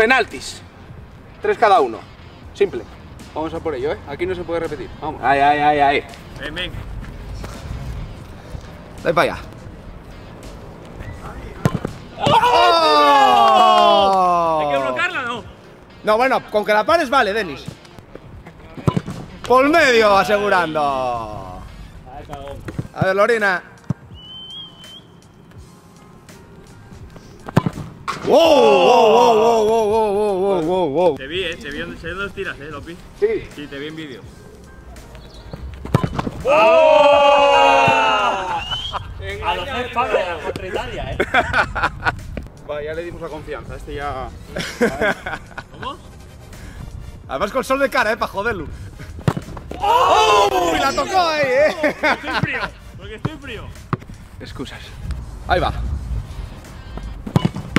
penaltis. Tres cada uno. Simple. Vamos a por ello, ¿eh? Aquí no se puede repetir. Vamos. Ay, ay, ay, ay. Ven, ven. Dale para allá. ¿Hay que bloquearla o no? No, bueno, con que la pares vale, Denis. Por medio, asegurando. A ver, Lorena. ¡Wow! ¡Wow, wow, wow, wow, wow, wow! Te vi, eh. Te vi donde, sé dónde tiras, eh, Lopi. Sí. Sí, te vi en vídeo. A los tres Pablo contra Italia, eh. Va, ya le dimos la confianza. Este ya. ¿Cómo? Además con sol de cara, eh, para joderlo. ¡Oh! Y la tocó ahí, eh. Estoy frío. Porque estoy frío. Excusas. Ahí va.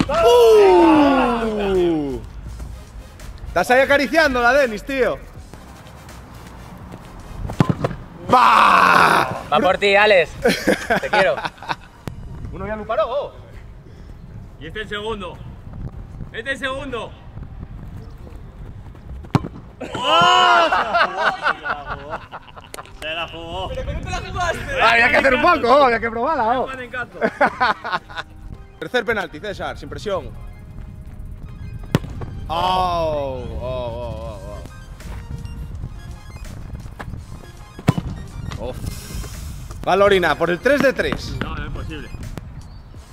¡Uh! Estás ahí acariciándola, Denis, tío. ¡Bah! Va por ti, Alex. Te quiero. Uno ya lo paró. Y este es el segundo. Este es el segundo. Se la jugó. Había que hacer un poco, había que probarla. oh. Tercer penalti, César, sin presión. Oh, oh, oh, oh, oh. Uf. Va Lorina, por el 3 de 3. No, no es imposible.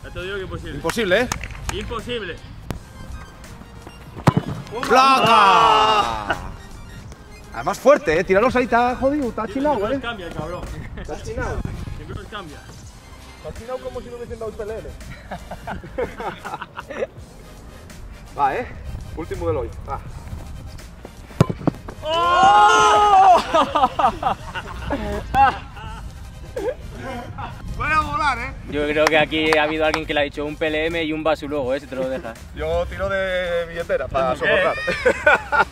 Ya te digo que es imposible. Imposible, ¿eh? Imposible. ¡Placa! Además fuerte, ¿eh? Tirarlos ahí está jodido, está nos ¿eh? cambia cabrón. Está chinado. Siempre nos cambia. Está chinado como si no hubiesen dado el PLL. Va, ¿eh? Último del hoy. Va. Voy a volar, ¿eh? Yo creo que aquí ha habido alguien que le ha dicho un PLM y un vaso luego, ¿eh? Si te lo dejas. Yo tiro de billetera para soportar.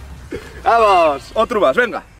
Vamos, otro más, venga.